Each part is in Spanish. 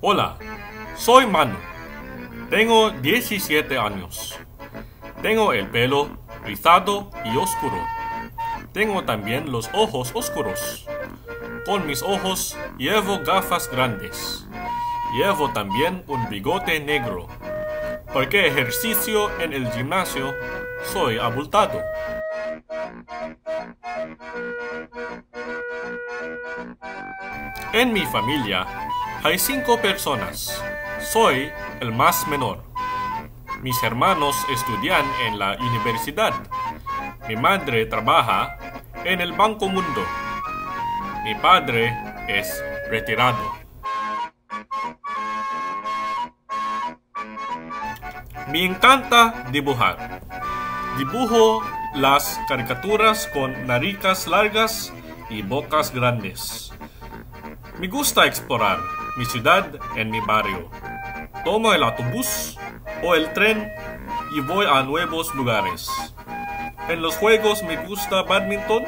Hola, soy Manu. Tengo 17 años. Tengo el pelo rizado y oscuro. Tengo también los ojos oscuros. Con mis ojos llevo gafas grandes. Llevo también un bigote negro. Porque ejercicio en el gimnasio soy abultado. En mi familia hay cinco personas. Soy el más menor. Mis hermanos estudian en la universidad. Mi madre trabaja en el Banco Mundo. Mi padre es retirado. Me encanta dibujar. Dibujo las caricaturas con naricas largas y bocas grandes. Me gusta explorar mi ciudad en mi barrio. Tomo el autobús o el tren y voy a nuevos lugares. En los juegos me gusta badminton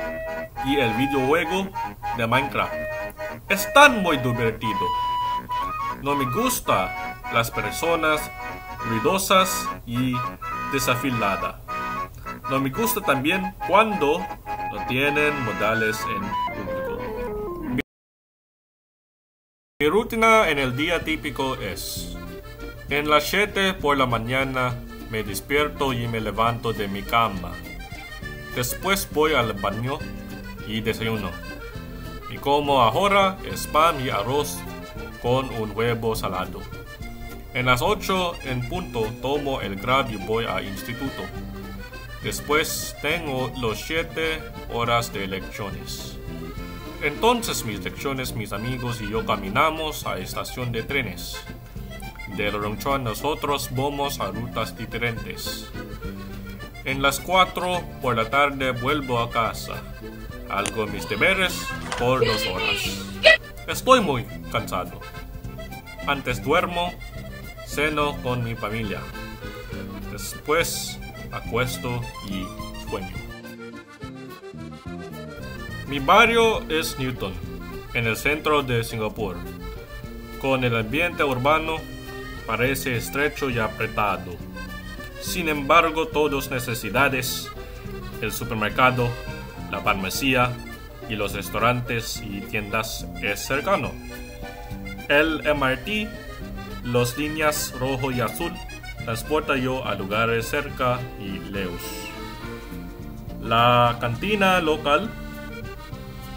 y el videojuego de Minecraft. Están muy divertido. No me gusta las personas ruidosas y desafiladas. No me gusta también cuando no tienen modales en mi rutina en el día típico es en las 7 por la mañana me despierto y me levanto de mi cama. Después voy al baño y desayuno. Y como ahora es pan y arroz con un huevo salado. En las 8 en punto tomo el grab y voy al instituto. Después tengo los 7 horas de lecciones. Entonces mis lecciones, mis amigos y yo caminamos a estación de trenes. De Ronchon nosotros vamos a rutas diferentes. En las 4 por la tarde vuelvo a casa. Hago mis deberes por dos horas. Estoy muy cansado. Antes duermo, ceno con mi familia. Después acuesto y sueño. Mi barrio es Newton, en el centro de Singapur. Con el ambiente urbano parece estrecho y apretado. Sin embargo, todas necesidades, el supermercado, la farmacia y los restaurantes y tiendas es cercano. El MRT, las líneas rojo y azul, transporta yo a lugares cerca y lejos. La cantina local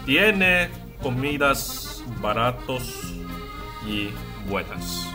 tiene comidas baratos y buenas.